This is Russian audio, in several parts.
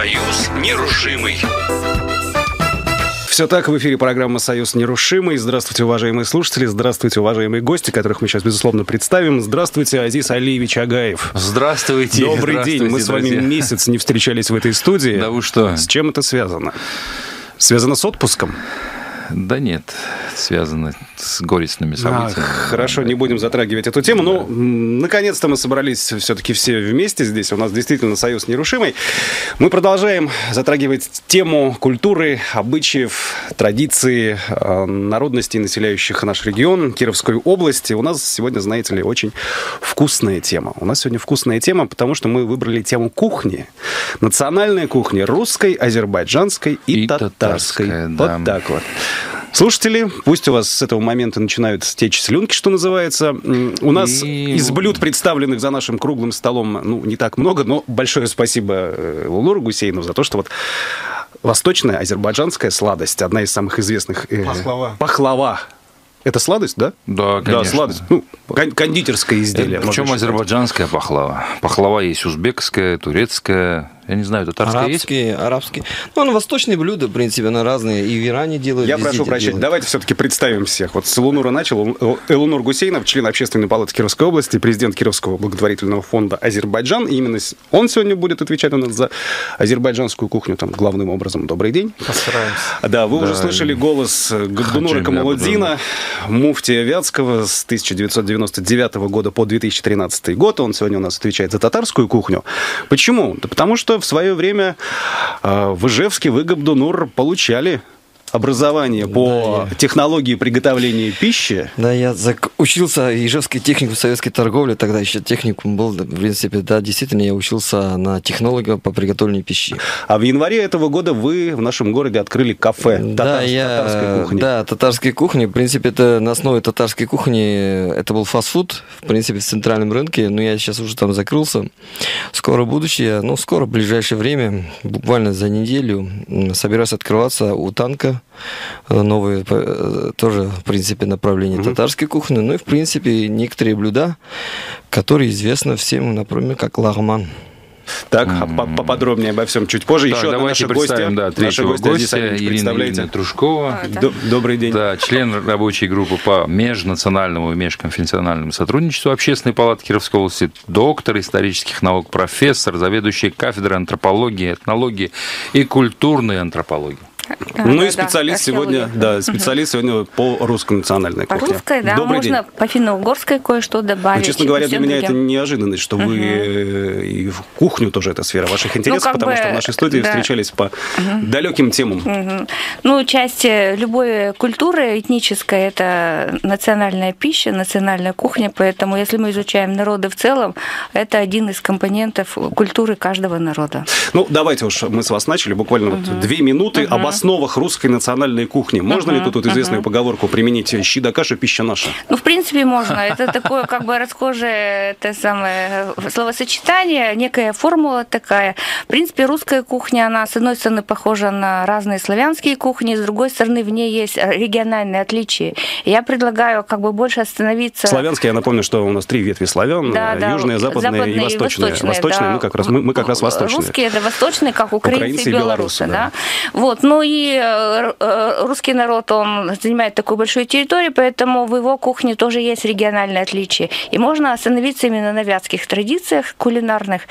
Союз нерушимый. Все так, в эфире программа «Союз нерушимый». Здравствуйте, уважаемые слушатели, здравствуйте, уважаемые гости, которых мы сейчас, безусловно, представим. Здравствуйте, Азиз Алиевич Агаев. Здравствуйте. Добрый Здравствуйте, день. Мы с вами друзья. месяц не встречались в этой студии. Да вы что? С чем это связано? Связано с отпуском? Да нет, связано с горестными А, событиями. хорошо, не будем затрагивать эту тему. Ну, м, наконец-то мы собрались все-таки все вместе здесь. У нас действительно союз нерушимый. Мы продолжаем затрагивать тему культуры, обычаев, традиций, э, народностей, населяющих наш регион, Кировскую область. И у нас сегодня, знаете ли, очень вкусная тема. У нас сегодня вкусная тема, потому что мы выбрали тему кухни. Национальная кухня русской, азербайджанской и, И татарской. татарская, Вот да. так вот. Слушатели, пусть у вас с этого момента начинают течь слюнки, что называется. У нас И- из блюд, представленных за нашим круглым столом, ну, не так много, но большое спасибо э, Лулуру Гусейну за то, что вот восточная азербайджанская сладость, одна из самых известных... э, Пахлава. Пахлава. Это сладость, да? Да, конечно. Да, сладость. Ну, кон- кондитерское изделие. можно Причем азербайджанская пахлава. Пахлава есть узбекская, турецкая. Я не знаю, татарская есть? Арабские, арабские. Ну, он восточные блюда, в принципе, на разные. И в Иране делают. Я прошу прощения. делают. Давайте все-таки представим всех. Вот с Элунура начал. Эл- Элунур Гусейнов, член Общественной палаты Кировской области, президент Кировского благотворительного фонда «Азербайджан». И именно он сегодня будет отвечать у нас за азербайджанскую кухню там главным образом. Добрый день. Постараемся. Да, вы уже Да. слышали голос Габдунура Хаджи Камалуддина, муфтия Вятского с 1999 года по 2013 год. Он сегодня у нас отвечает за татарскую кухню. Почему? Да потому что в свое время э, в Ижевске вы, Габдунур, получали образование по технологии приготовления пищи. Да, я зак- учился в Ижевской технику советской торговли, тогда еще техникум был, да, в принципе, да, действительно, я учился на технолога по приготовлению пищи. А в январе этого года вы в нашем городе открыли кафе да, татар- я, татарской кухни. да, татарской кухни. В принципе, это на основе татарской кухни, это был фастфуд, в принципе, в центральном рынке, но я сейчас уже там закрылся. Скоро будущее, ну, скоро, в ближайшее время, буквально за неделю, собираюсь открываться у танка, э, новые, э, тоже, в принципе, направление татарской кухни, ну и, в принципе, некоторые блюда, которые известны всем, например, как лагман. Так, а по- поподробнее обо всем чуть позже. Так, Еще давайте гостья. представим, да, наша третьего гостя, Алиевич, Ирина? Ирина Трушкова. Д- Добрый день. Да, член рабочей группы по межнациональному и межконфессиональному сотрудничеству Общественной палаты Кировской области, доктор исторических наук, профессор, заведующий кафедрой антропологии, этнологии и культурной антропологии. Да, ну да, и да, специалист сегодня, да, специалист сегодня по русской национальной По кухне. русской, да, Добрый можно день. по финно-угорской кое-что Ну, добавить. честно говоря, для меня это неожиданность, что вы э, и в кухню тоже эта сфера ваших интересов, как потому бы, что в нашей студии да. встречались по далеким темам. Ну, часть э, любой культуры этнической – это национальная пища, национальная кухня, поэтому если мы изучаем народы в целом, это один из компонентов культуры каждого народа. Ну, давайте уж мы с вас начали, буквально вот две минуты об основах русской национальной кухни. Можно ли тут вот известную поговорку применить «щи да каша, пища наша»? Ну, в принципе, можно. Это такое как бы расхожее это самое словосочетание, некая формула такая. В принципе, русская кухня, она, с одной стороны, похожа на разные славянские кухни, с другой стороны, в ней есть региональные отличия. Я предлагаю как бы больше остановиться... Славянский, я напомню, что у нас три ветви славян. Да, да, южная, западная, западные и восточная. Восточная, да. мы как раз, мы, мы как раз восточные. Русские это восточные, как украинцы, Украинцы и белорусы, да. да. Вот, ну и э, э, русский народ, он занимает такую большую территорию, поэтому в его кухне тоже есть региональные отличия. И можно остановиться именно на вятских традициях кулинарных.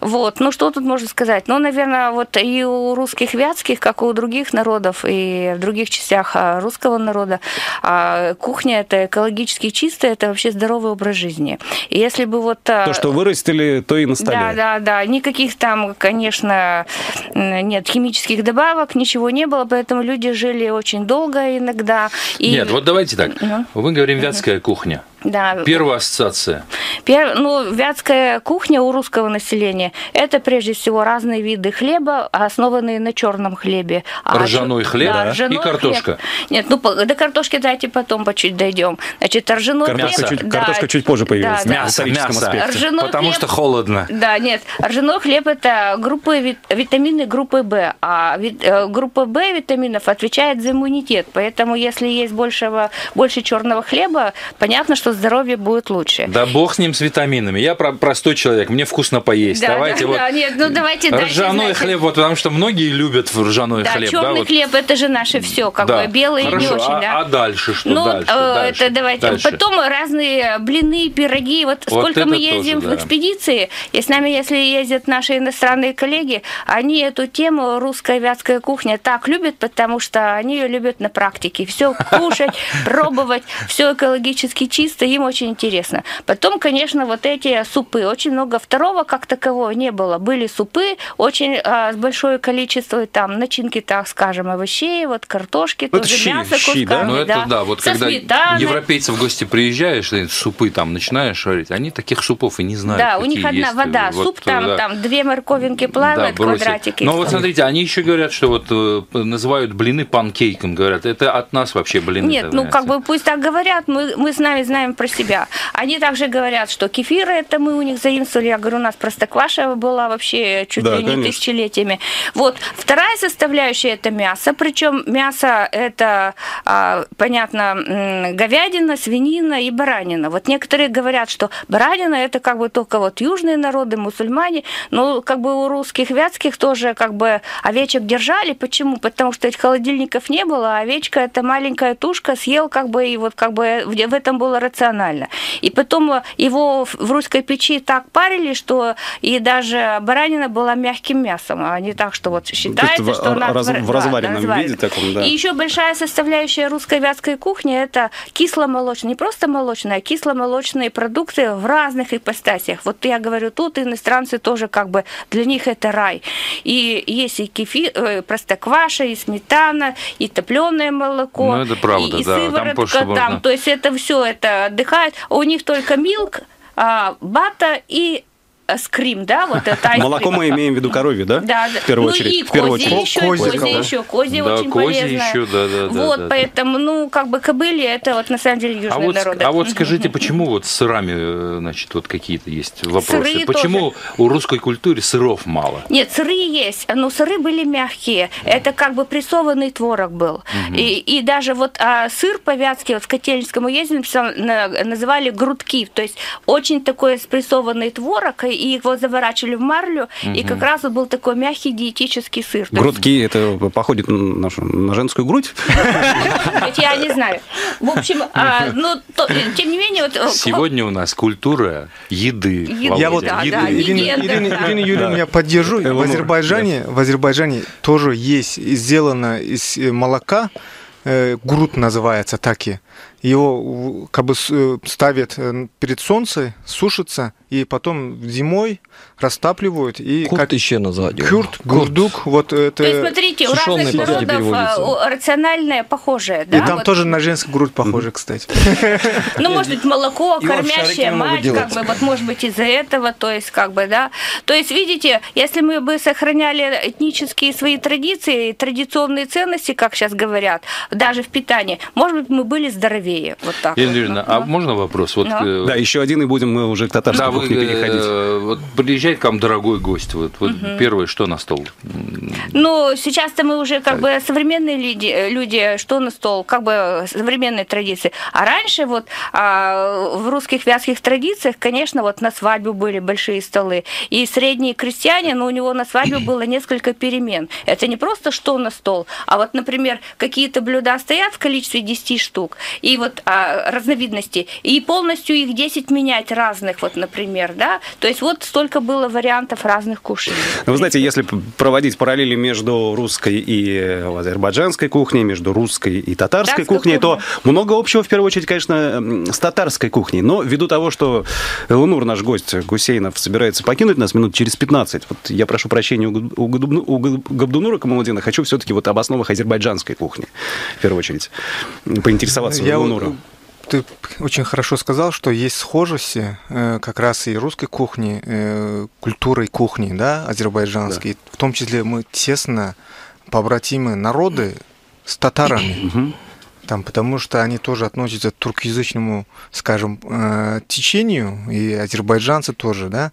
Вот, ну что тут можно сказать? Ну, наверное, вот и у русских вятских, как и у других народов, и в других частях а, русского народа, а, кухня это экологически чистая, это вообще здоровый образ жизни. И если бы вот... а, То, что вырастили, то и на столе. да, да, да. Никаких там, конечно, нет химических добавок, ничего не было, поэтому люди жили очень долго иногда. И- Нет, вот давайте так. Ну. Мы говорим вятская кухня. Да. Первая ассоциация. Пер- ну, вятская кухня у русского населения – это прежде всего разные виды хлеба, основанные на черном хлебе. А Ржаной хлеб да, ржаной и картошка. хлеб. Нет, ну до картошки давайте потом по чуть дойдем. Значит, ржаной Картошка хлеб. чуть- да, картошка чуть позже появилась, да, да. да. Мясо, мясо. аспекте. Ржаной Потому хлеб- что холодно. Да, нет, ржаной хлеб это группы вит- витамины группы В, а вит- э, группа В витаминов отвечает за иммунитет, поэтому если есть большего, больше черного хлеба, понятно, что что здоровье будет лучше. Да бог с ним с витаминами. Я про- простой человек, мне вкусно поесть. Да, давайте да, вот да, нет, ну давайте дальше, ржаной значит. хлеб, вот потому что многие любят ржаной Да, хлеб. черный да, вот. хлеб это же наше все, как Да. бы белый Хорошо, не очень, а, да. а дальше что? Ну, дальше, э, дальше, это давайте. дальше. Потом разные блины, пироги. Вот, Вот сколько мы тоже, ездим да. в экспедиции, и с нами, если ездят наши иностранные коллеги, они эту тему русская вятская кухня так любят, потому что они ее любят на практике. Все кушать, пробовать, все экологически чисто, им очень интересно. Потом, конечно, вот эти супы. Очень много второго как такового не было. Были супы, очень а, большое количество там начинки, так скажем, овощей, вот картошки, Ну, это тоже щи, мясо щи, да? кусками, Ну, это да, вот Со когда сметаной. европейцы в гости приезжаешь, и супы там начинаешь варить, они таких супов и не знают. Да, у них одна есть. вода, Вот, суп там, да. там две морковинки плавают, Да, квадратики. Но вот смотрите, они еще говорят, что вот э, называют блины панкейком, говорят, это от нас вообще блины. Нет, ну как бы пусть так говорят, мы, мы с нами знаем про себя. Они также говорят, что кефиры это мы у них заимствовали. Я говорю, у нас простокваша была вообще чуть Да, ли не конечно. тысячелетиями. Вот вторая составляющая это мясо, причем мясо это а, понятно говядина, свинина и баранина. Вот некоторые говорят, что баранина это как бы только вот южные народы, мусульмане, но как бы у русских вятских тоже как бы овечек держали. Почему? Потому что этих холодильников не было, а овечка это маленькая тушка, съел как бы и вот как бы в этом было рационально. И потом его в в русской печи так парили, что и даже баранина была мягким мясом, а не так, что вот считается, в- что она раз- в да, разваренном разварена. виде таком, да. И еще большая составляющая русской вятской кухни это кисломолочные, не просто молочные, а кисломолочные продукты в разных ипостасях. Вот я говорю, тут иностранцы тоже как бы для них это рай. И есть и кефир, э, простокваша, и сметана, и топленое молоко. Ну, это правда, и, и да, там сыворотка там. можно. То есть это все это отдыхает. У них только милк, а, бата и скрим, да, вот это айскрим. Молоко мы имеем в виду коровье, да? Да, да. В первую ну очередь. и в первую козье очередь. еще, Козье, козье да. еще, козье Да, очень козье полезное. еще, да, да, да, Вот, да, да. поэтому, ну, как бы кобыли, это вот на самом деле южные А вот, народы. а вот скажите, почему вот с сырами, э, значит, вот какие-то есть вопросы? Сыры почему у русской культуры сыров мало? Нет, сыры есть, но сыры были мягкие. Это как бы прессованный творог был. И, и даже вот а, сыр по-вятски, вот в Котельническом уезде написал, на- называли грудки. То есть очень такой спрессованный творог, и его заворачивали в марлю, и как раз вот был такой мягкий диетический сыр. То есть, Грудки, это походит на, на женскую грудь? я не знаю. В общем, а, ну, тем не менее... Вот, э, Сегодня у нас культура еды. Я вот Ирина, Юрьевна, я поддержу. В Элнур, Азербайджане, в Азербайджане тоже есть сделано из э, молока, э, груд называется таки. Его как бы э, ставят э, перед солнцем, сушится, и потом зимой растапливают. И Курт как еще назвать. кюрт, гурдук, вот это... То есть, смотрите, у разных народов а, рациональное похожее, да? и там вот. тоже на женскую грудь похоже, кстати. Ну, может быть, молоко, кормящая мать, как бы, вот, может быть, из-за этого, то есть, как бы, да. То есть, видите, если мы бы сохраняли этнические свои традиции, традиционные ценности, как сейчас говорят, даже в питании, может быть, мы были здоровее, вот так. Юрьевна, Ну, а ну. можно вопрос? Вот, Ну. э, Да, еще один, и будем мы уже к татарской кухне переходить. э, вот приезжает к вам дорогой гость. Вот, вот первое, что на стол? Ну, сейчас-то мы уже как бы современные люди, люди, что на стол, как бы современные традиции. А раньше вот а, в русских вятских традициях, конечно, вот на свадьбу были большие столы. И средний крестьянин, у него на свадьбе было несколько перемен. Это не просто что на стол, а вот, например, какие-то блюда стоят в количестве 10 штук, и вот а, разновидностей, и полностью их 10 менять разных, вот, например, да. То есть вот столько было вариантов разных кушаний. Вы знаете, если проводить параллели между русской и э, азербайджанской кухней, между русской и татарской Татарской кухней, то кухней. много общего, в первую очередь, конечно, с татарской кухней. Но ввиду того, что Лунур, наш гость Гусейнов, собирается покинуть нас минут через 15, вот я прошу прощения у, Габ- у Габдуну- у Габ- Габдунура Камалдина, хочу все-таки вот об основах азербайджанской кухни, в первую очередь, поинтересоваться у Я Лунура. Ты очень хорошо сказал, что есть схожести э, как раз и русской кухни, э, культурой кухни, да, азербайджанской. В том числе мы тесно побратимы народы с татарами. Там, потому что они тоже относятся к туркоязычному, скажем, э, течению, и азербайджанцы тоже, да,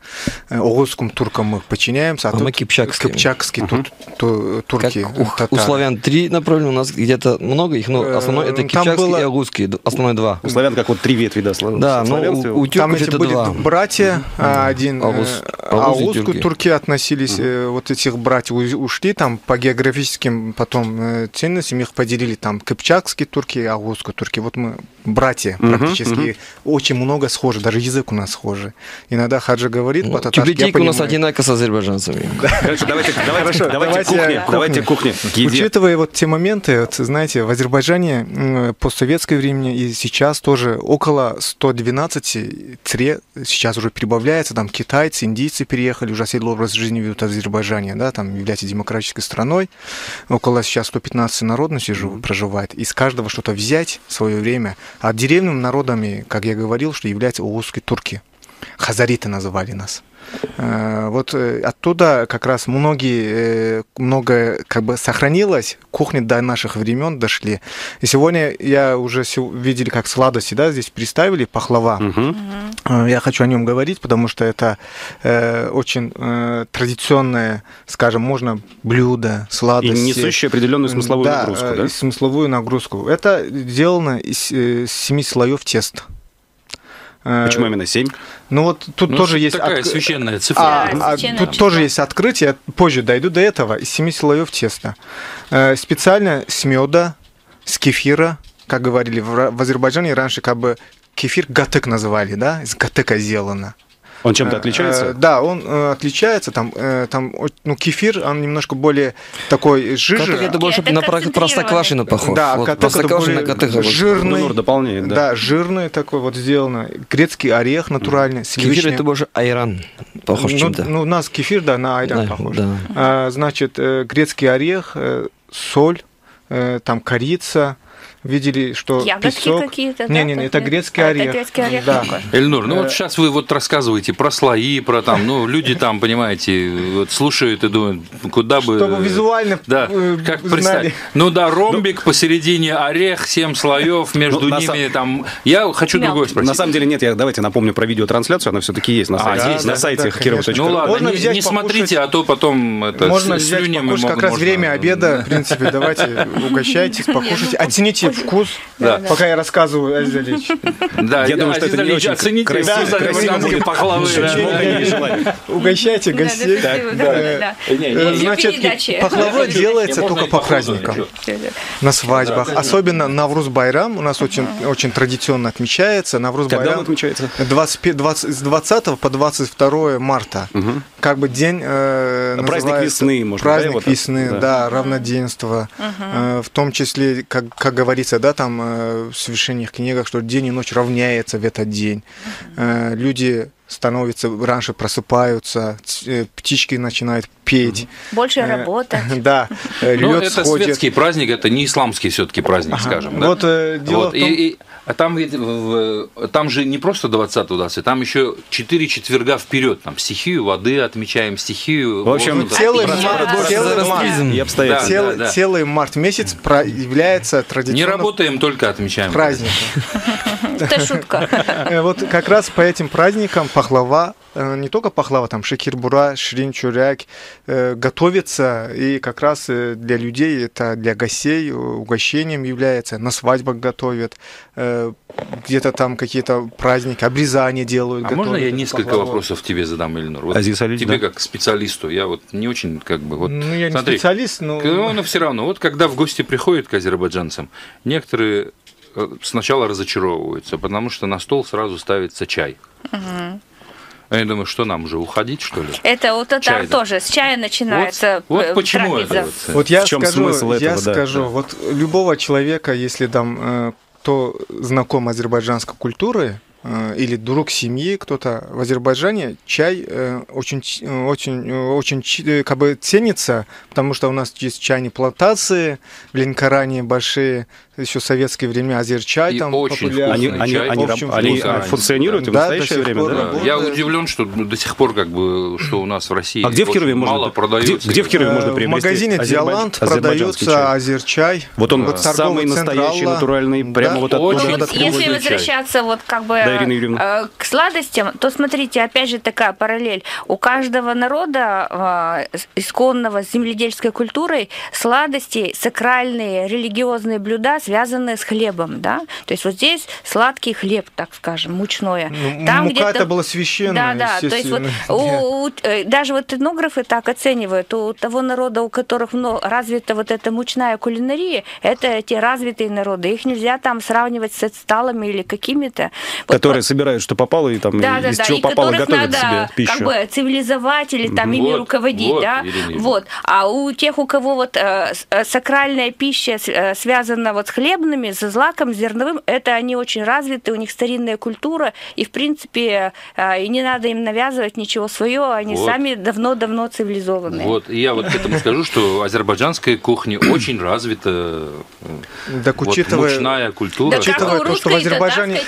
э, оғузским туркам мы подчиняемся, а, А мы тут кипчакским. кипчакские тур- ту- турки, Как у, у славян три направления, у нас где-то много их, но Э, основной это там кипчакский было- и д- основной два. У славян как вот три ветви, да, слав- Да, ну славянства. у, у Там тюрков эти это были два. братья, а, один э, Ауз- а аузку тюрки. турки относились, э, вот этих братьев ушли, там по географическим потом э, ценностям их поделили, там кыпчакские турки, аузку турки, вот мы братья Мгм, практически, очень много схожи, даже язык у нас схожий. Иногда Хаджи говорит Ну, по-татарски, я Тюбетейка у нас понимаю. одинако с азербайджанцами. Короче, давайте, давайте, Хорошо, давайте, кухня. давайте кухне. К еде. Учитывая вот те моменты, вот, знаете, в Азербайджане постсоветское время и сейчас тоже около 112 тре сейчас уже прибавляется, там китайцы, индийцы переехали, уже оседлый образ жизни ведут в Азербайджане, да, там является демократической страной, около сейчас 115 народностей живу- проживает, из каждого что-то взять в свое время, а деревным народами, как я говорил, что являются оғузские турки, хазариты называли нас. Э, Вот э, оттуда как раз многие, э, многое как бы сохранилось, кухни до наших времен дошли. И сегодня я уже видели, как сладости, да, здесь представили, пахлава. Э, Я хочу о нем говорить, потому что это очень традиционное, скажем, можно блюдо, И сладости. несущий определенную смысловую да, нагрузку, да? смысловую нагрузку. Это сделано из семи слоев теста. Э, Почему именно семь? Ну вот тут Ну, тоже есть... такая отк- священная цифра. а, Да, а священное тут тоже есть открытие, позже дойду до этого, из семи слоев теста. Э, специально с меда, с кефира, как говорили в, в Азербайджане раньше, как бы кефир гатык называли, да, из гатыка сделано. Он чем-то Э, отличается? э, Да, он э, отличается. Там, там, ну, кефир, он немножко более такой жижи. Катык это больше Это на простоквашино похож. Да, вот, катык это простоквашино более катык. жирный. Ну, дополняет, да. Да, жирный такой вот сделано. Грецкий орех натуральный, Кефир это больше айран. Похож ну, чем-то. ну, у нас кефир, да, на айран Да, похож. да. А, значит, грецкий орех, соль, там корица. Видели, что Ягодки песок. какие-то, да, Не, не, не, это грецкий А, орех. Это грецкий орех Да. такой. Эльнур, ну Э, вот сейчас вы вот рассказываете про слои, про там, ну, люди там, понимаете, вот слушают и думают, куда бы... Чтобы визуально Да, э, как представить. Ну да, ромбик, посередине орех, семь слоев, между Ну, ними там... Я хочу Мелко. другое спросить. На самом деле нет, я давайте напомню про видеотрансляцию, она все-таки есть на А, сайте, есть, на да, сайте да, kирова.ru. Ну ладно, Можно не, взять, не смотрите, а то потом это Можно взять, покушать, как раз время обеда, в принципе, давайте угощайтесь, покушайте, оцените вкус, Да. пока я рассказываю о Зелич. Да, Я думаю, что это не Азиз очень Алич, оцените красиво- пахлавы. Угощайте гостей. Значит, пахлава делается только по праздникам. На свадьбах. Особенно Навруз Байрам у нас очень, очень традиционно отмечается. Навруз Байрам отмечается? 25 20 с 20 по 22 марта. Как бы день э, А праздник весны, Праздник весны, Да. равноденство. Э, в том числе, как, как говорится, да, там э, в священных книгах, что день и ночь равняется в этот день. Э, люди становятся, раньше просыпаются, э, птички начинают петь. Больше Э, работать. Да, э, Ну, лед это сходит. светский праздник, это не исламский все-таки праздник, скажем. да? Вот э, дело Вот, в том... и, и- а там, ведь в- там же не просто 20 удастся, там еще 4 четверга вперед. Там стихию воды отмечаем, стихию. В общем, воздуха. целый март, целый март. Да, Целый, да. целый март месяц является Не традиционным работаем, только отмечаем. праздником. Это шутка. Э, Вот как раз по этим праздникам пахлава, э, не только пахлава, там шекирбура, шрин, чуряк, э, готовится, и как раз э, для людей, это для гостей угощением является, на свадьбах готовят, э, где-то там какие-то праздники, обрезания делают. А можно я несколько пахлаву. вопросов тебе задам? Вот Азиз Алич, тебе да. как специалисту, я вот не очень как бы вот. Ну, я не смотри, специалист, но... Ну, но все равно, вот когда в гости приходят к азербайджанцам, некоторые сначала разочаровываются, потому что на стол сразу ставится чай. А я думаю, что нам уже уходить, что ли? Это у татар Чай, да. тоже. С чая начинается вот, э, вот почему трапеза. это? Вот, Вот я В чем скажу, смысл я этого, да, скажу, да. вот любого человека, если там э, кто знаком азербайджанской культурой э, или друг семьи, кто-то в Азербайджане, чай э, очень, э, очень, э, очень э, как бы ценится, потому что у нас есть чайные плантации в Ленкоране большие, еще советские времена, азерчай И там очень популярный. Они, вкусный они, чай. они, В общем, они вкусно. функционируют и в Да, до настоящее сих время, пор да? Да, работает. Я удивлен, что до сих пор как бы, что у нас в России А где в очень Кирове можно- мало где- продается. где в Кирове Э, можно В приобрести магазине азербайдж- Диалант продается чай? азерчай. Вот он Вот самый настоящий, натуральный, да. прямо вот Очень оттуда. Надо вот если чай. возвращаться вот как бы Да, э, к сладостям, то смотрите, опять же такая параллель. У каждого народа э, с- исконного с земледельской культурой сладости, сакральные религиозные блюда, связанные с хлебом, да? То есть вот здесь сладкий хлеб, так скажем, мучное. Ну, Там мука это было священное, Да, да, то есть вот у- у- э, даже вот этнографы так оценивают, у того народа, у которых много, развита вот эта мучная кулинария, это те развитые народы, их нельзя там сравнивать с сталами или какими-то. Вот Которые собирают, что попало, и там да, из да, чего и попало, готовят надо себе пищу. как бы цивилизовать или там ими Вот, руководить, вот, да, Ирина вот. А у тех, у кого вот э, э, сакральная пища э, связана вот с хлебными, с злаком, с зерновым, это они очень развиты, у них старинная культура, и в принципе э, и не надо им навязывать ничего свое, они Вот. сами давно-давно цивилизованные. Вот, и я вот к этому скажу, что азербайджанская кухня очень развита. Так вот учитывая, мучная культура. Да как учитывая то, что в Азербайджане,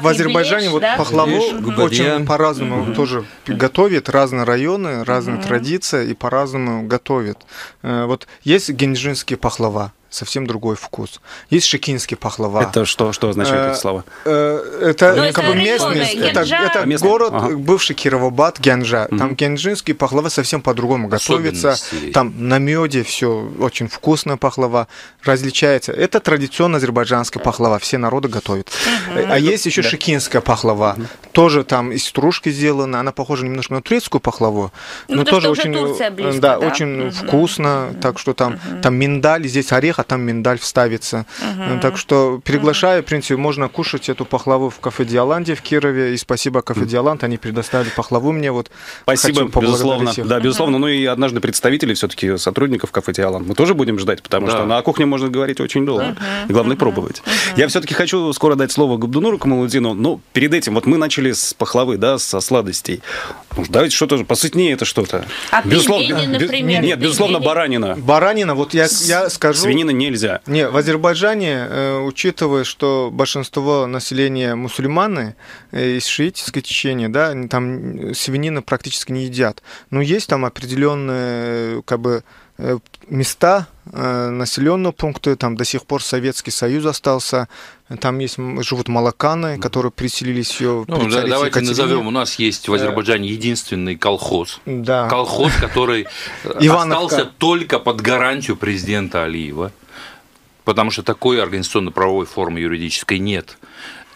в Азербайджане вот да? пахлаву очень по-разному тоже готовят, разные районы, разные традиции и по-разному готовят. Э, Вот есть генджинский пахлава, совсем другой вкус. Есть шикинский пахлава. Это что, что означает Э, эти слова? Э, Это Ну, как это бы местный, это, А, город, Ага. бывший Кировобад, Генджа. Там генджинский пахлава совсем по-другому готовится. Там на меде все очень вкусная пахлава, различается. Это традиционно азербайджанская пахлава, все народы готовят. А есть еще шикинская пахлава, тоже там из стружки сделана, она похожа немножко на турецкую пахлаву, Ну, но то, тоже очень, близко, да, да? вкусно, так что там, там миндаль, здесь орех, а там миндаль вставится. Э, Так что приглашаю, в принципе, можно кушать эту пахлаву в кафе Диаланде в Кирове, и спасибо кафе Диаланд, они предоставили пахлаву мне, вот Спасибо, безусловно. их. Да, безусловно. Ну и однажды представители все-таки сотрудников кафе Тиалан мы тоже будем ждать, потому Да. что на кухне можно говорить очень долго. И главное пробовать. Я все-таки хочу скоро дать слово Габдунуру Камалудину, но перед этим вот мы начали с пахлавы, да, со сладостей. Может, давайте что-то посытнее это что-то. А пельмени, бе- например, Нет, безусловно, пельмени? баранина. Баранина, вот я, я скажу... Свинина нельзя. Не, в Азербайджане, э, учитывая, что большинство населения мусульманы э, из шиитского течения, да, там свинины практически не едят. Но есть там определенные, э, как бы, места, э, населенные пункты, там до сих пор Советский Союз остался, там есть, живут молоканы, которые переселились все Ну, да, давайте назовем. У нас есть в Азербайджане единственный колхоз. Да. Колхоз, который Ивановка. остался только под гарантию президента Алиева, потому что такой организационно-правовой формы юридической нет.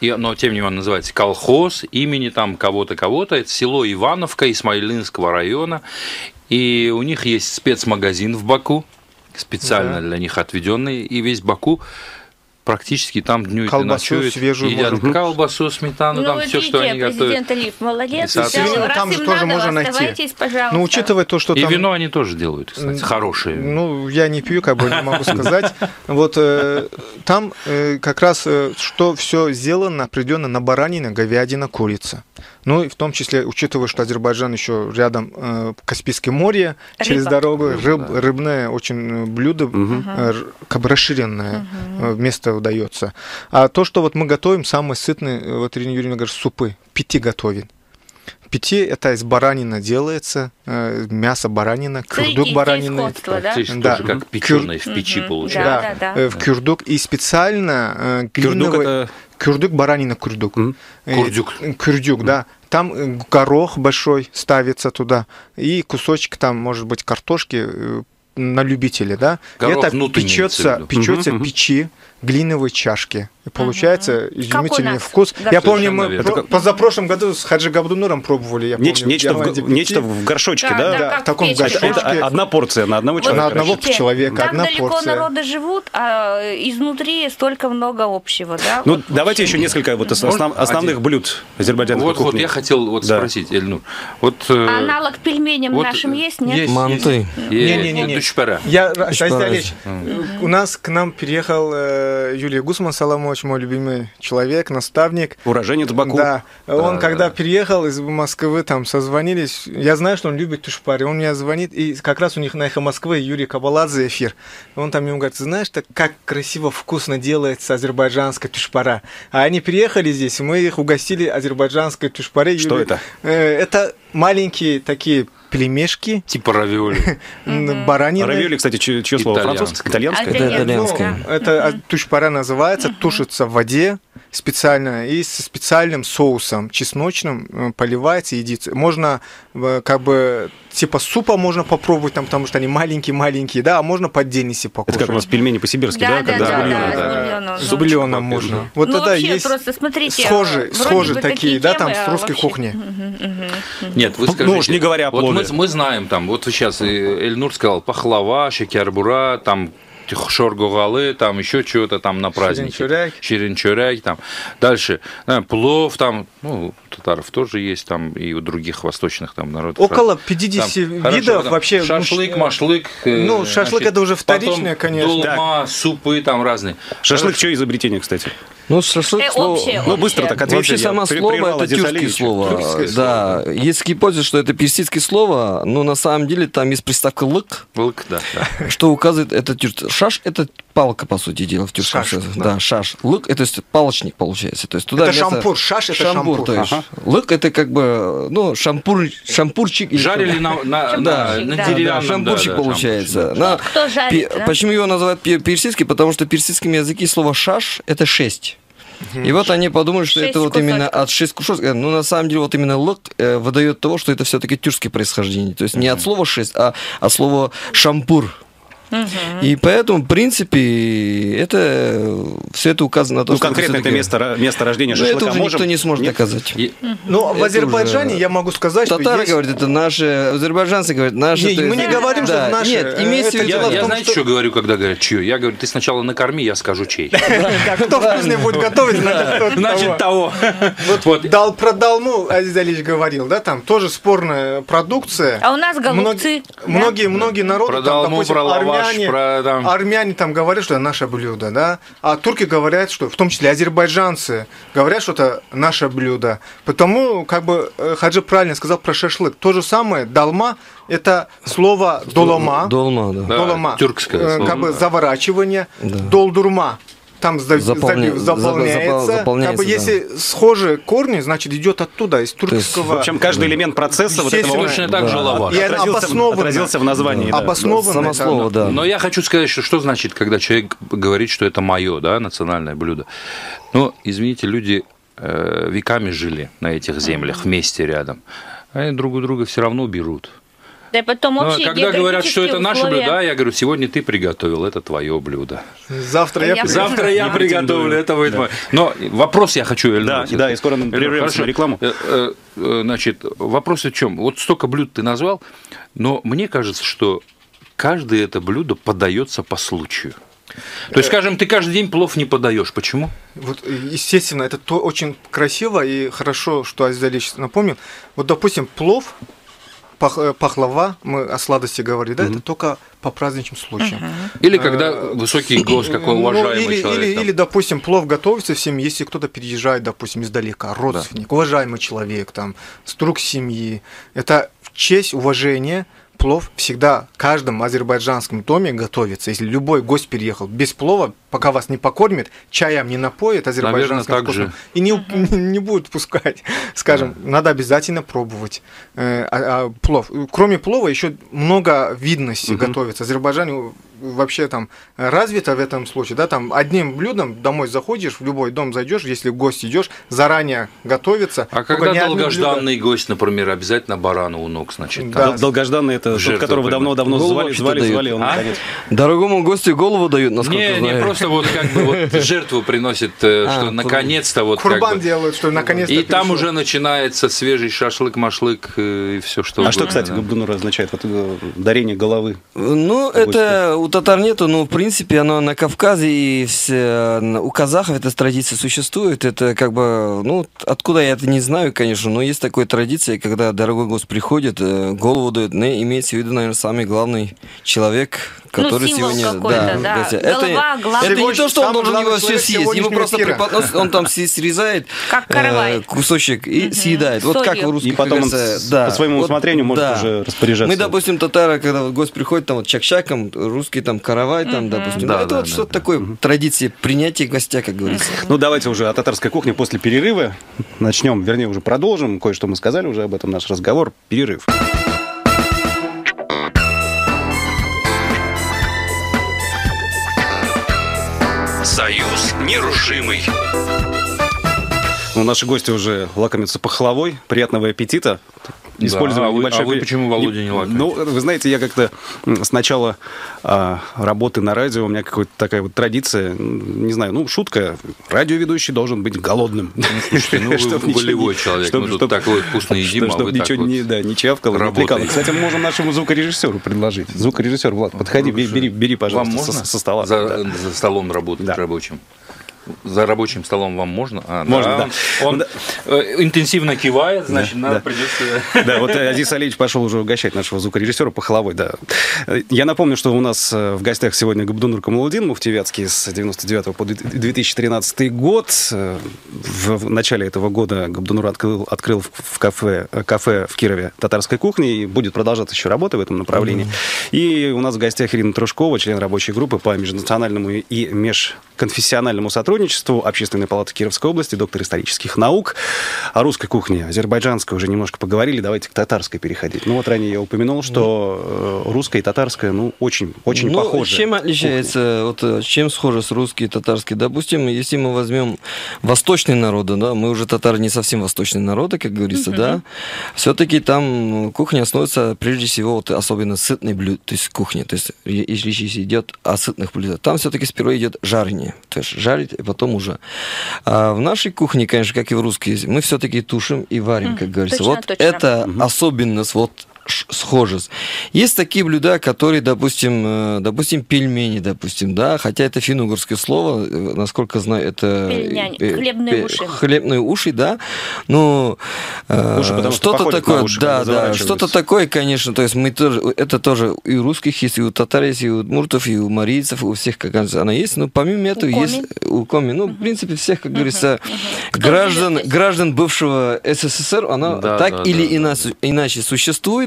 И, но, тем не менее, называется колхоз имени там кого-то, кого-то. Это село Ивановка Исмаилинского района. И у них есть спецмагазин в Баку, специально Да. для них отведенный. И весь Баку практически там днюют и Колбасу ночуют. свежую едят можно. колбасу, сметану, Ну, там вот все, что они готовят. президент Алиев молодец. И свинину там же тоже надо, можно найти. пожалуйста. Ну, учитывая то, что И там... вино они тоже делают, кстати, хорошее. Ну, я не пью, как бы не могу сказать. Вот э, там э, как раз э, что все сделано определенно на баранина, говядина, курица. Ну, и в том числе, учитывая, что Азербайджан еще рядом э, Каспийское море, через Рыба. дорогу, Рыба, рыб, да. рыбное очень э, блюдо, э, р- как бы расширенное э, место удается. А то, что вот мы готовим, самые сытные, э, вот Ирина Юрьевна говорит, супы, пяти готовим. Пяти это из баранина делается, э, мясо баранина, курдук где баранины. да? Практически Да. тоже как печеное в печи получается. Да, да, э, в кюрдук и специально э, Кюрдук глиновый- это... кюрдук баранина курдук. Мгм. Э, Курдюк. э, Курдюк, да. Там горох большой ставится туда и кусочек там, может быть, картошки э, на любителя, да. Горох Это печется, печется мгм. печи глиновой чашки. И получается изумительный нас вкус. Я готовят. помню, мы верно. позапрошлом году с Хаджи Габдунуром пробовали. Я Неч- помню, нечто, в, нечто в горшочке, Да, да? да, Да, как в таком Это, горшочке. это одна порция на одного Вот человека. на одного видите, человека Так одна далеко порция. народы живут, а изнутри столько много общего, да? Ну, Вот давайте еще несколько вот ос- основ- основных один? блюд азербайджанской Вот, вот кухни. я хотел вот Да. спросить, Эльнур. Вот, э, Аналог пельменям вот, нашим э, есть, нет? Манты. есть, Не-не-не-не. душпара. Я, у нас к нам переехал э, э, Юлия Гусман Соломович, мой любимый человек, наставник. Уроженец Баку. Да, он Да, когда да. переехал из Москвы, там созвонились. Я знаю, что он любит тушпари. Он мне звонит, и как раз у них на Эхо Москвы Юрий Кабаладзе эфир. Он там ему говорит, знаешь, так как красиво, вкусно делается азербайджанская тушпара. А они приехали здесь, и мы их угостили азербайджанской тушпаре. Что Юрий- это? Э, Это маленькие такие племешки, Типа равиоли. баранины. Равиоли, кстати, чье, слово? Итальянское. Французское? Итальянское? Это итальянское. Ну, это а, тушпара называется, тушится в воде специально и со специальным соусом чесночным э, поливается и едится. Можно э, как бы типа супа можно попробовать там, потому что они маленькие-маленькие, да, а можно по отдельности Это покушать. как у нас пельмени по-сибирски, да? Да, да, да, бульоном, да, да. с бульоном. Ну, можно. да. Вот ну, тогда вообще, есть просто смотрите, схожи, вроде схожи бы такие, да, там с а русской вообще- кухни. Нет, вы Ну, скажите. уж не говоря о вот мы, мы знаем там, вот сейчас Эльнур сказал, пахлава, шекербура, там шоргугалы, там еще чего-то там на празднике. Ширин-чуряк. Ширин-чуряк, там. Дальше, да, плов там, ну, у татаров тоже есть там, и у других восточных там народов. Около Там, 50 хорошо, видов там вообще. Шашлык, машлык. э, Ну, шашлык это уже потом вторичное, конечно. Долма, супы там разные. Шашлык, что изобретение, кстати? Ну, шашлык Э, слово... общее, Ну, быстро общее. так ответьте. Вообще само слово это тюркское слово. Тюркское да, есть гипотеза, что это персидское слово, но на самом деле там есть приставка лык, Лык, да, да. что указывает это тюрк. Шаш это палка по сути дела в тюркском Шаш, да. Да. шаш. Лык это есть палочник получается. То есть туда Это вместо- шампур, шаш это шампур. то есть. Ага. Лык это как бы ну шампур шампурчик. или Жарили на, на, Шампурчик, да, да. на Да, деревянном. Да, шампурчик да, да, получается. шампурчик, На- Кто жарит, пе- да? Почему его называют пе- персидский? Потому что в персидском языке слово шаш это шесть. И вот они подумали, что Шесть это вот именно от шесть кусочков. Э, Ну, на самом деле, вот именно лык э, выдает того, что это все-таки тюркское происхождение. То есть не от слова шесть, а от слова шампур. И поэтому, в принципе, это все это указано на то, Ну, что конкретно это место, ра- место рождения Ну, это шашлыка уже можем? никто не сможет Нет? доказать. И- Ну, в Азербайджане уже- я могу сказать, что Татары есть- говорят, это наши, азербайджанцы говорят, наши. Не, то мы не говорим, что Да, это наши. Нет, имеется в виду... Я, я знаете, что- что говорю, когда говорят, чье? Я говорю, ты сначала накорми, я скажу чей. Кто вкуснее будет готовить, значит, того. Вот. Дал про долму, Азиз Алиевич говорил, да, там тоже спорная продукция. А у нас голубцы. Многие, многие народы, там, долму, допустим, лаваш, армяне, про там- армяне там говорят, что это наше блюдо, да, а турки говорят, что, в том числе азербайджанцы, говорят, что это наше блюдо. Потому, как бы, э, Хаджи правильно сказал про шашлык. То же самое, долма, это слово долома, Долма, да. Да, долома, тюркское э, слово, как бы да. заворачивание, Да. долдурма. Там за- Заполня- заполняется. запол- заполняется, как бы, да. если схожие корни, значит идет оттуда, из есть, турецкого. В общем, каждый элемент процесса вот этого. Точно так же Да. лаваш. И это отразился, в- обоснованно. отразился в названии. да. Обоснованно. Само слово, да. Но я хочу сказать, что что значит, когда человек говорит, что это мое, да, национальное блюдо. Ну, извините, люди э, веками жили на этих землях, вместе рядом. Они друг у друга все равно берут. Да и потом Но когда говорят, что это географические наше условия. блюдо, да, я говорю, сегодня ты приготовил, это твое блюдо. Завтра я, Я приду. Завтра я приготовлю, это будет мое. Но вопрос я хочу, Эльнур, Да, да, и скоро мы Эльнур, прервемся хорошо. на рекламу. Э, э, э, Значит, вопрос в чем? Вот столько блюд ты назвал, но мне кажется, что каждое это блюдо подается по случаю. То есть, скажем, ты каждый день плов не подаешь. Почему? Вот, э, естественно, это то очень красиво и хорошо, что Азиз Алиевич напомнил. Вот, допустим, плов, пах- э, пахлава, мы о сладости говорили, да, это только по праздничным случаям. Или когда высокий гость, какой Ну, уважаемый или, человек. или, там. или, допустим, плов готовится в семье, если кто-то переезжает, допустим, издалека, родственник, уважаемый человек, там, друг семьи. Это в честь, уважение плов всегда в каждом азербайджанском доме готовится. Если любой гость переехал без плова, пока вас не покормит, чаем не напоит азербайджанским так вкусом, же. и не, не будет пускать. Скажем, надо обязательно пробовать э, а- а плов. Кроме плова еще много видностей готовится. Азербайджане вообще там развито в этом случае, да, там одним блюдом домой заходишь, в любой дом зайдешь, если в гости идешь, заранее готовится. А когда долгожданный гость, например, обязательно барана у ног, значит, Да. Долгожданный это тот, которого давно-давно звали, звали, дают. звали, он А? наконец. Дорогому гостю голову дают, насколько Не, не знаю. просто вот как бы вот жертву приносит, э, А, что наконец-то вот как Курбан бы- делают, что наконец-то И там уже начинается свежий шашлык-машлык э, и все, что А что, кстати, да. Габдунур означает? Вот, э, дарение головы. Ну, это у татар нету, но в принципе оно на Кавказе и все, у казахов эта традиция существует. Это как бы, ну, откуда я это не знаю, конечно, но есть такая традиция, когда дорогой гость приходит, голову дает, не имеется в виду, наверное, самый главный человек, который ну, сегодня... да. то есть Голова, это, главный. это не то, что он должен его все съесть, ему просто преподносит, он там срезает Как э, кусочек и съедает. Вот как в русских, И потом он да. по своему Вот, усмотрению может да. уже распоряжаться. Мы, допустим, татары, когда вот гость приходит, там вот чак-чаком, русский там каравай, там, допустим. Да, ну, это да, вот да. что-то такое, традиция принятия гостя, как говорится. Ну, давайте уже о татарской кухне после перерыва начнем, вернее, уже продолжим. Кое-что мы сказали уже об этом, наш разговор. Перерыв. Союз нерушимый. Ну, наши гости уже лакомятся пахлавой. Приятного аппетита. Используем а вы- небольшой а вы почему, Володя, не лакомитесь? Ну, вы знаете, я как-то с начала а, работы на радио, у меня какая-то такая вот традиция, не знаю, ну, шутка, радиоведущий должен быть голодным. Слушайте, ну вы волевой не- человек. чтоб- Мы тут такое вкусно едим, а Чтобы вы ничего не, да, не чавкало, не плекало. Кстати, мы можем нашему звукорежиссеру предложить. Звукорежиссер, Влад, подходи, бери, бери, пожалуйста, можно со, со стола. За, Да. за столом работать Да. рабочим? За рабочим столом вам можно? А, Можно, да. Он, Ну, э, интенсивно кивает, значит, Да, надо да. придется... Да, вот Азиз Алиевич пошел уже угощать нашего звукорежиссера Пахловой, да. Я напомню, что у нас э, в гостях сегодня Габдунур Камалудин, Муфтивятский с 99 по 2013 год. Э, В начале этого года Габдунур открыл, открыл в- кафе, кафе в Кирове татарской кухни и будет продолжаться еще работа в этом направлении. И у нас в гостях Ирина Трушкова, член рабочей группы по межнациональному и межконфессиональному сотрудничеству Общественной палаты Кировской области, доктор исторических наук. О русской кухне, азербайджанской уже немножко поговорили, давайте к татарской переходить. Ну вот ранее я упомянул, что э, русская и татарская, ну, очень, очень ну, похожи. чем отличается, вот э, чем схожи с русские и татарские? Допустим, если мы возьмем восточные народы, да, мы уже татары не совсем восточные народы, как говорится, да, все-таки там кухня основывается прежде всего вот особенно сытный блюд, то есть кухня, то есть если речь идет о сытных блюдах, там все-таки сперва идет жарение, то есть жарить и потом уже. А в нашей кухне, конечно, как и в русской, мы все-таки тушим и варим, как говорится. точно, вот точно. это особенность, вот схожесть. Есть такие блюда, которые, допустим, э, допустим, пельмени, допустим, да, хотя это финно-угорское слово, э, насколько знаю, это... Пельняне, э, хлебные уши. Хлебные уши, да, но э, что-то такое, уши, да, да, что-то такое, конечно, то есть мы тоже, это тоже и у русских есть, и у татар есть, и у муртов, и у марийцев, у всех, как она есть, но помимо этого коми. есть у коми, ну, в принципе, всех, как говорится, граждан, граждан бывшего СССР, она Да, так да, или да, иначе, иначе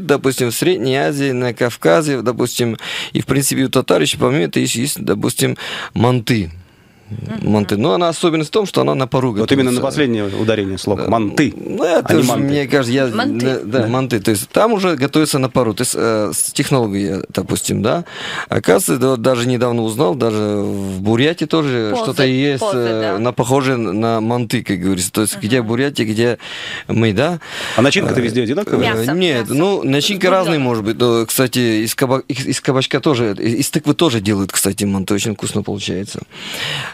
существует, допустим, в Средней Азии, на Кавказе, допустим, и, в принципе, у татар еще помимо этого есть, есть, допустим, манты. Манты. Но она особенность в том, что она на пару Вот именно на готовится. последнее ударение слова. Манты. Ну, это а же, манты. мне кажется, я... Манты. Да, да, манты. То есть там уже готовится на пару. То есть э, с технологией, допустим, да. Оказывается, вот даже недавно узнал, даже в Бурятии тоже Позы, что-то есть позы, э, да. на похожее на манты, как говорится. То есть где Бурятия, где мы, да. А начинка-то везде одинаковая? Мясо, Э, Нет, мясо. ну, начинка разная может быть. Но, кстати, из, каба- из из кабачка тоже, из тыквы тоже делают, кстати, манты. Очень вкусно получается.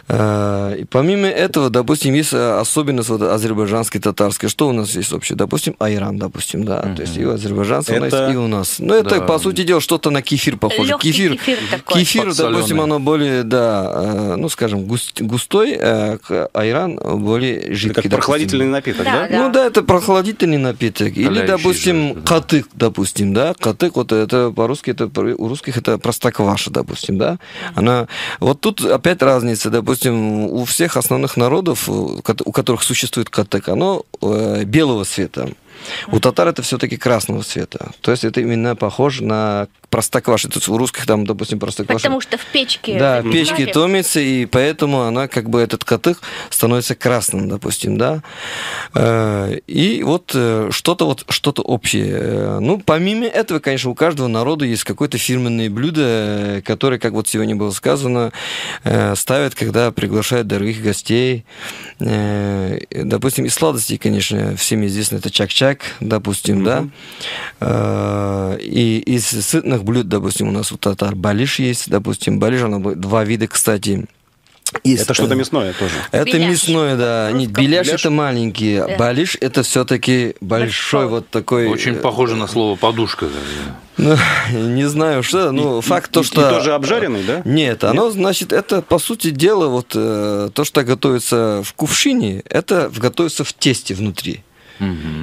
Э, И помимо этого, допустим, есть э, особенность вот азербайджанской, татарской. Что у нас есть общее? Допустим, айран, допустим, да. То есть и у азербайджанцев у нас Это- и у нас. Ну, это, Да. по сути дела, что-то на кефир похоже. Лёгкий кефир, кефир такой. кефир, допустим, оно более, да, э, ну, скажем, густ- густой, к- айран более Это жидкий. как допустим. прохладительный напиток, Да, да? Ну да, это прохладительный напиток. Или, допустим, катык, допустим, да. Катык, вот это по-русски, это у русских это простокваша, допустим, да. Она, вот тут опять разница, допустим, у всех основных народов, у кот- у которых существует катык, оно э, белого цвета. У татар это все-таки красного цвета. То есть это именно похоже на простокваша. То есть у русских там, допустим, простокваша. Потому что в печке... Да, запекали. печки томится, и поэтому она, как бы, этот катых становится красным, допустим, да. Э, И вот э, что-то вот, что-то общее. Э, Ну, помимо этого, конечно, у каждого народа есть какое-то фирменное блюдо, которое, как вот сегодня было сказано, ставят, когда приглашают дорогих гостей. Допустим, из сладостей, конечно, всем известно, это чак-чак, допустим, да. Э, И из сытных блюд, допустим, у нас у татар балиш есть, допустим, балиш, она два вида, кстати. Есть, Это что-то э, мясное тоже. Это Беляш. мясное, да. Не, Русском. беляш, Беляш? это маленький, Да. балиш это все-таки большой Большой. вот такой. Очень э, похоже на слово подушка. Ну, не знаю, что, ну, факт то, И- что... И тоже обжаренный, да? Нет, оно, значит, это, по сути дела, вот э, то, что готовится в кувшине, это готовится в тесте внутри.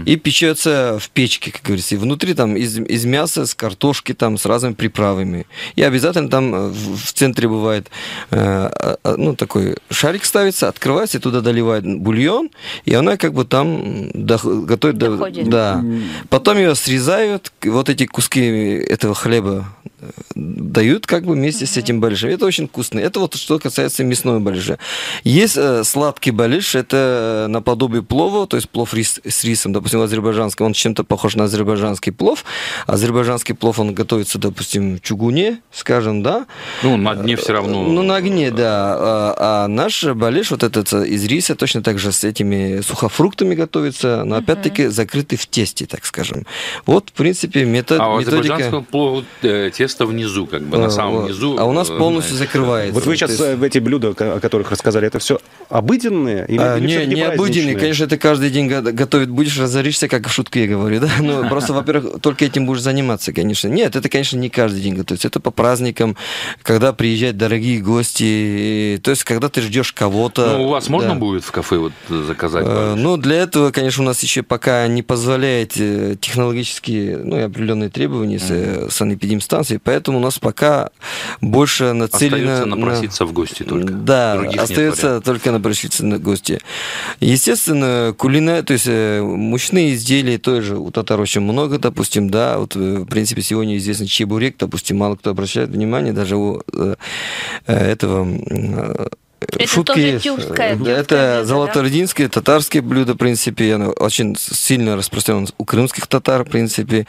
И печется в печке, как говорится. И внутри там из, из мяса, с картошки, там, с разными приправами. И обязательно там э, в, в центре бывает, э, а- а, ну, такой шарик ставится, открывается, и туда доливает бульон, и она как бы там дох- готовит... до- да. Потом ее срезают, вот эти куски этого хлеба э, дают как бы вместе с этим балишем. Это очень вкусно. Это вот что касается мясного балиша. Есть э, сладкий балиш, это э, наподобие плова, то есть плов рис- с рисом, допустим, азербайджанский, он чем-то похож на азербайджанский плов. Азербайджанский плов, он готовится, допустим, в чугуне, скажем, да, Ну, на дне все равно... ну, на огне, да. А, а наш балеш, вот этот э, из риса, точно так же с этими сухофруктами готовится, но опять-таки закрытый в тесте, так скажем. Вот, в принципе, метод, А у методика... азербайджанского плова э, тесто внизу, как бы, на э, самом низу. А у нас э, полностью закрывается. Вот вы сейчас э, эти блюда, о которых рассказали, это все обыденные? Или, А, или не, не праздничные? конечно, это каждый день го- готовить будешь, разоришься, как в шутке я говорю, да? Ну, просто, во-первых, только этим будешь заниматься, конечно. Нет, это, конечно, не каждый день готовится. Это по праздникам, когда приезжают дорогие гости, то есть, когда ты ждешь кого-то. Ну, у вас можно да. будет в кафе вот заказать? Э? Ну, для этого, конечно, у нас еще пока не позволяет э, технологические, ну, и определенные требования с э, санэпидемстанции, поэтому у нас пока больше нацелено... Остается на- напроситься в гости только. Да, Других остается только напроситься на гости. Естественно, кулина, то есть э, мучные изделия тоже у татар очень много, допустим, да, вот, э, в принципе, сегодня известный чебурек, допустим, мало кто обращает внимание, даже у э, э, этого... Это шутки тоже есть. тюркское- Да, тюркское это блюдо, золотородинское, татарское блюдо, в принципе, оно очень сильно распространено у крымских татар, в принципе.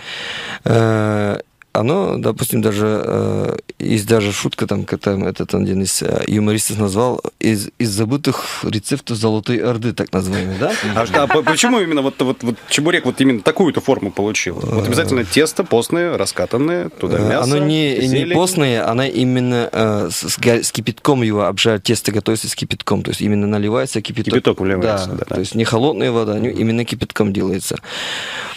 Э, Оно, допустим, даже э, есть даже шутка, там, там этот один из э, юмористов назвал, из, из забытых рецептов Золотой Орды, так называемый, да? А, а по- почему именно вот, вот, вот чебурек вот именно такую-то форму получил? Вот обязательно тесто постное, раскатанное, туда Э, мясо, Оно не, не постное, она именно э, с, кипятком его обжарить. Тесто готовится с кипятком, то есть именно наливается кипяток. Кипяток вливается, да, да, да. То есть не холодная вода, не- именно кипятком делается.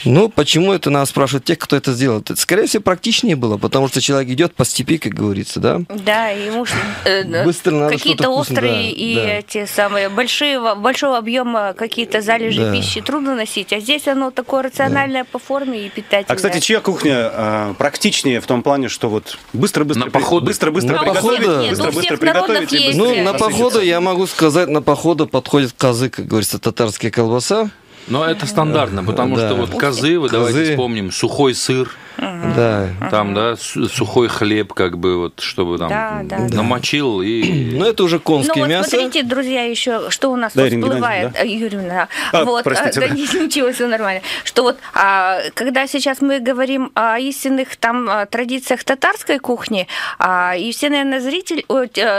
Ну, почему это нас спрашивают тех, кто это сделал? Это, скорее всего, практичнее было, потому что человек идет по степи, как говорится, да? Да, ему э, Быстро надо какие-то острые да, и да. эти самые большие, большого объема какие-то залежи Да. пищи трудно носить, а здесь оно такое рациональное по форме и питательное. А, кстати, чья кухня а, практичнее в том плане, что вот быстро-быстро... На походы. Быстро-быстро На приготовить, походы. Нет, у быстро-быстро всех народов приготовить и есть, быстро Ну, на походу, я могу сказать, на походу подходит козы, как говорится, татарская колбаса. Но это стандартно, потому Да. что вот козы, вы давайте вспомним, сухой сыр, Да. там, да, су- сухой хлеб, как бы, вот, чтобы там Да, да, да. намочил и... Ну, это уже Ну конское вот мясо. смотрите, друзья, еще что у нас Да, всплывает, Э, Юрьевна, А, вот, простите, а, да, да. ничего, все нормально, что вот, а, когда сейчас мы говорим о истинных там а, традициях татарской кухни, а, и все, наверное, зрители,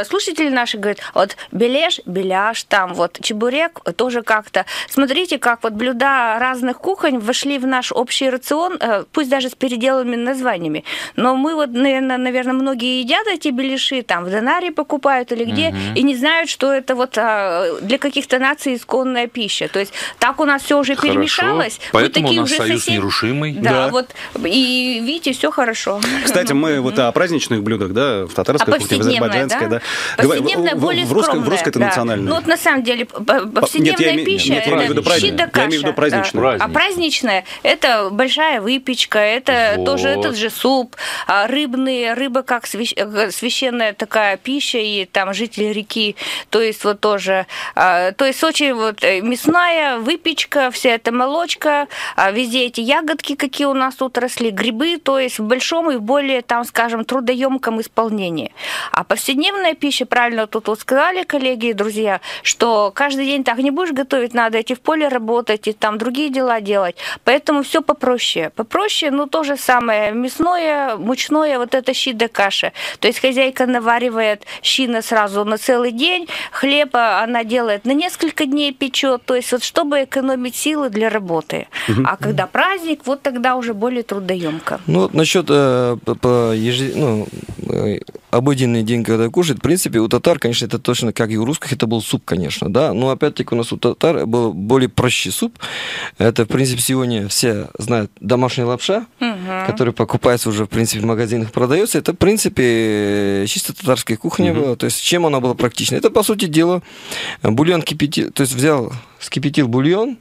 слушатели наши говорят, вот беляш, беляш, там вот чебурек тоже как-то. Смотрите, как вот блюда разных кухонь вошли в наш общий рацион, э, пусть даже с переделанными названиями, но мы вот, наверное, наверное многие едят эти беляши, там в Донаре покупают или где, и не знают, что это вот а, для каких-то наций исконная пища. То есть так у нас все уже Хорошо. перемешалось. Поэтому у такие нас уже союз соседи. нерушимый. Да, Да. вот и видите, все хорошо. Кстати, мы вот о праздничных блюдах, да, в татарской А кухне, в азербайджанской, да? да. Повседневная более в русской, в русской это да. национальная. Ну вот на самом деле Нет, я повседневная име- пища нет, я имею в виду это щи да Я каша. имею в виду да. праздничную. А праздничная это большая выпечка, это Вот. тоже этот же суп, а рыбные, рыба как э, священная такая пища и там жители реки, то есть вот тоже, а, то есть очень вот э, мясная выпечка, вся эта молочка, а, везде эти ягодки, какие у нас тут росли, грибы, то есть в большом и в более, там, скажем, трудоемком исполнении. А повседневная пища, правильно тут вот сказали коллеги и друзья, что каждый день так не будешь готовить, надо идти в поле работать и там другие дела делать. Поэтому все попроще. Попроще, ну, то же самое. Мясное, мучное, вот это щи да каша. То есть хозяйка наваривает щи на сразу на целый день, хлеба она делает на несколько дней печет, то есть вот чтобы экономить силы для работы. А когда праздник, вот тогда уже более трудоемко. Ну, насчет э, по- по ежи- ну, э, обыденный день, когда кушают, в принципе, у татар, конечно, это точно как и у русских, это был суп, конечно, да, но опять-таки у нас у татар был более проще суп. Это, в принципе, сегодня все знают домашняя лапша, Мгм. который покупается уже, в принципе, в магазинах продается. Это, в принципе, чисто татарская кухня была. То есть, чем она была практична? Это, по сути дела, бульон кипятил, то есть взял, скипятил бульон,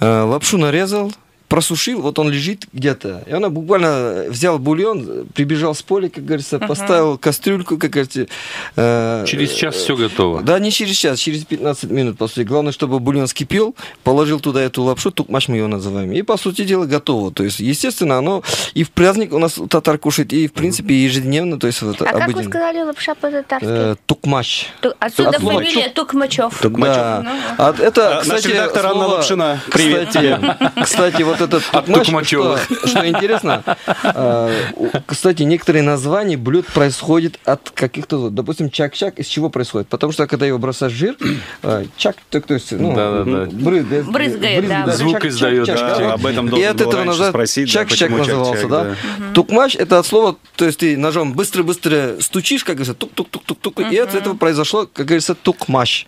э, лапшу нарезал, просушил, вот он лежит где-то. И она буквально взял бульон, прибежал с поля, как говорится, поставил кастрюльку, как говорится. э, Через час все готово. да, не через час, через 15 минут, по сути. Главное, чтобы бульон скипел, положил туда эту лапшу, тукмаш мы ее называем. И, по сути дела, готово. То есть, естественно, оно и в праздник у нас татар кушает, и, в принципе, ежедневно, то есть, вот, А как вы обыденно. сказали лапша по-татарски? Э, тукмаш. Ту- Отсюда от слова фамилия Тукмачев. Тукмачев. Да. Ну. А это, А, кстати, наш редактор Анна слово- Лапшина. Привет. Кстати, кстати, вот этот От Тукмачёва. что, что интересно, э, кстати, некоторые названия блюд происходят от каких-то, допустим, чак-чак, из чего происходит? Потому что, когда его бросаешь жир, э, чак, так, то есть, ну, да, Брызгает, да. Звук издает, Да, да. об этом И должен от был этого раньше называют спросить, да, чак-чак назывался, чак-чак, да? Тукмач это от слова, то есть ты ножом быстро-быстро стучишь, как говорится, тук-тук-тук-тук, и от этого произошло, как говорится, тукмаш.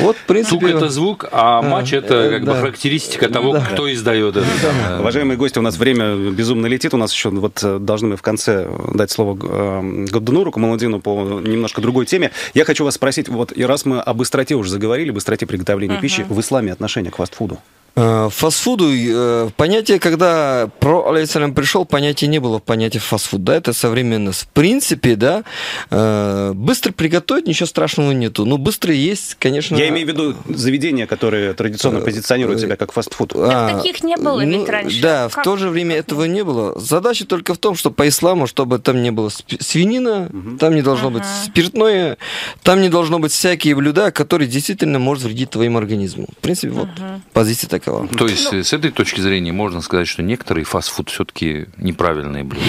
Вот, в принципе... Тук это звук, а матч это э, как бы да. характеристика того, кто издает это. Уважаемые гости, у нас время безумно летит. У нас еще вот э, должны мы в конце дать слово э, Габдунуру Камаладдину по немножко другой теме. Я хочу вас спросить, вот и раз мы об быстроте уже заговорили, быстроте приготовления пищи, в исламе отношение к фастфуду? Э, Фастфуду, э, понятие, когда про алейхиссалям пришел, понятия не было понятия фастфуд, да, это современность. В принципе, да, э, быстро приготовить, ничего страшного нету. Ну, быстро есть, конечно... Я имею в виду заведения, которые традиционно позиционируют себя как фастфуд. А, Так таких не было ведь раньше. Да, в Как? то же время этого не было. Задача только в том, что по исламу, чтобы там не было свинина, там не должно быть спиртное, там не должно быть всякие блюда, которые действительно может вредить твоему организму. В принципе, вот позиция такова. То есть, с этой точки зрения можно сказать, что некоторые фастфуд все-таки неправильные блюда.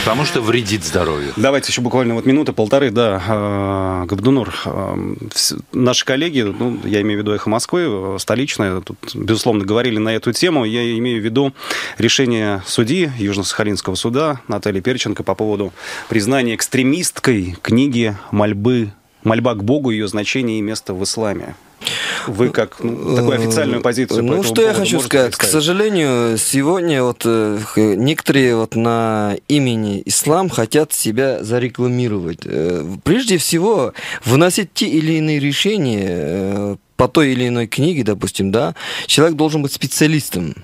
Потому что вредит здоровью. Давайте еще буквально вот минуты, полторы, да, э, Габдунур. вс- Наши коллеги, ну, я имею в виду «Эхо Москвы», э, столичная, тут, безусловно, говорили на эту тему. Я имею в виду решение судьи Южно-Сахалинского суда Натальи Перченко по поводу признания экстремисткой книги «Мольбы Мольба к Богу, ее значение и место в исламе. Вы как ну, такую официальную позицию по Ну, этому что я хочу сказать. К сожалению, сегодня вот э, некоторые вот на имени ислам хотят себя зарекламировать. Э, Прежде всего, выносить те или иные решения э, по той или иной книге, допустим, да, человек должен быть специалистом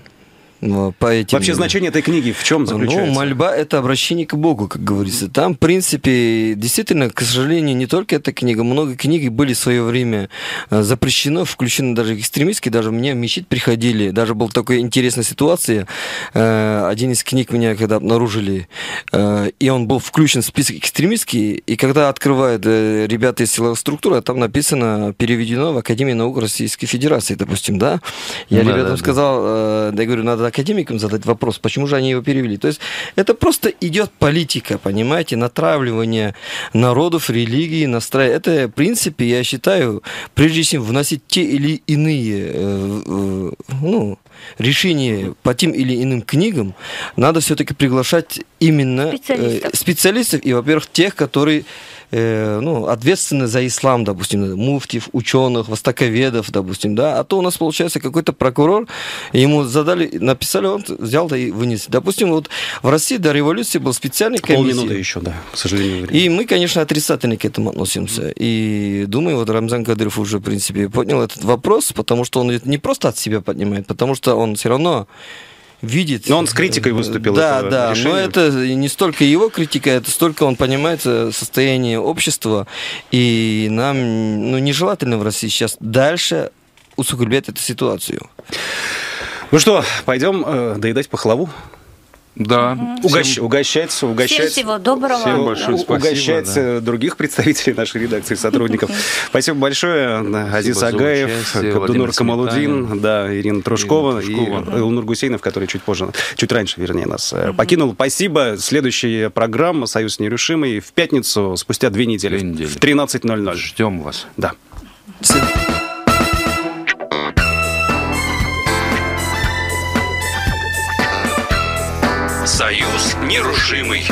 по этим. Вообще значение этой книги в чем заключается? Ну, мольба – это обращение к Богу, как говорится. Там, в принципе, действительно, к сожалению, не только эта книга, много книг были в свое время э, запрещено, включено даже экстремистские, даже мне в мечеть приходили, даже была такая интересная ситуация. Э, Один из книг меня когда обнаружили, э, и он был включен в список экстремистский, и когда открывают ребята из силовых структур, а там написано, переведено в Академию наук Российской Федерации, допустим, да? Я Да, ребятам да, да. сказал, да, я говорю, надо академикам задать вопрос, почему же они его перевели. То есть это просто идет политика, понимаете, натравливание народов, религии, настраивание. Это, в принципе, я считаю, прежде чем вносить те или иные э, э, ну, решения по тем или иным книгам, надо все-таки приглашать именно э, Специалистов. специалистов и, во-первых, тех, которые э, ну, ответственны за ислам, допустим, муфтиев, ученых, востоковедов, допустим, да, а то у нас получается какой-то прокурор, ему задали, написали, он взял да и вынес. Допустим, вот в России до революции был специальный комиссия. Полминуты еще, да, к сожалению. времени. И мы, конечно, отрицательно к этому относимся. И думаю, вот Рамзан Кадыров уже, в принципе, поднял этот вопрос, потому что он не просто от себя поднимает, потому что он все равно видит... Но он с критикой выступил Да, да, решения. но это не столько его критика, это столько он понимает э, состояние общества, и нам ну, нежелательно в России сейчас дальше усугублять эту ситуацию. Ну что, пойдем э, доедать пахлаву? Да. Угощ- угощать, Всем угощать. всего доброго. Всем большое спасибо, угощать да. других представителей нашей редакции, сотрудников. Спасибо большое. Азиз Агаев, Владимир Камалудин, да, Ирина Трушкова и Илнур Гусейнов, который чуть позже, чуть раньше, вернее, нас э, покинул. Спасибо. Следующая программа «Союз нерушимый» в пятницу, спустя две недели, в 13.00. Ждем вас. Да. Союз нерушимый.